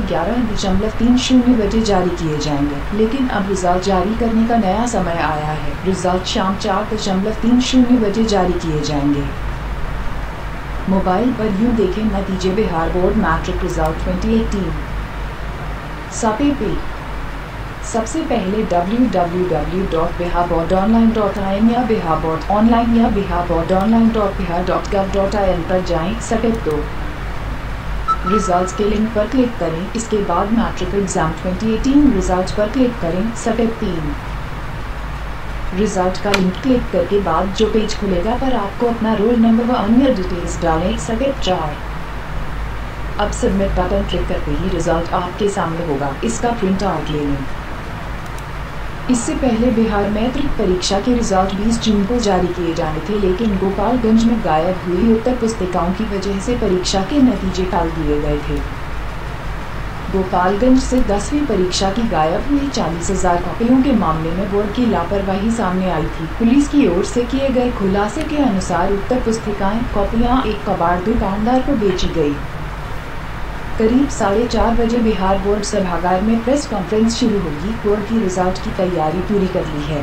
ग्यारह दशमलव तीन शून्य बजे जारी किए जाएँगे। लेकिन अब रिज़ल्ट जारी करने का नया समय आया है। रिज़ल्ट शाम चार दशमलव तीन शून्य बजे जारी किए जाएँगे। मोबाइल पर यूँ देखें नतीजे बिहार बोर्ड मैट्रिक रिज़ल्ट 2018 सपे पे। सबसे पहले www.biharboardonline.in या बिहार बोर्ड ऑनलाइन या Bihar board online dot Bihar dot gov dot I N पर जाएँ। स्टेप दो। रिजल्ट्स के लिंक पर क्लिक करें। इसके बाद मैट्रिक एग्ज़ाम 2018 रिज़ल्ट पर क्लिक करें। स्टेप तीन। रिज़ल्ट का लिंक क्लिक करके बाद जो पेज खुलेगा पर आपको अपना रोल नंबर व अन्य डिटेल्स डालें। स्टेप चार। अब सबमिट बटन क्लिक करते ही रिज़ल्ट आपके सामने होगा। इसका प्रिंट आउट ले लें। इससे पहले बिहार मैट्रिक परीक्षा के रिज़ल्ट 20 जून को जारी किए जाने थे, लेकिन गोपालगंज में गायब हुई उत्तर पुस्तिकाओं की वजह से परीक्षा के नतीजे टाल दिए गए थे। गोपालगंज से दसवीं परीक्षा की गायब हुई चालीस हज़ार कॉपियों के मामले में बोर्ड की लापरवाही सामने आई थी। पुलिस की ओर से किए गए खुलासे के अनुसार उत्तर पुस्तिकाएँ, कॉपियाँ एक कबाड़ दुकानदार को बेची गई। करीब साढ़े चार बजे बिहार बोर्ड सभागार में प्रेस कॉन्फ्रेंस शुरू होगी। बोर्ड की रिज़ल्ट की तैयारी पूरी कर ली है।